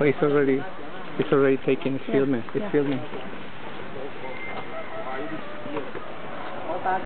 Oh, it's already, it's already taken. It's Yeah, filming. It's yeah. filming.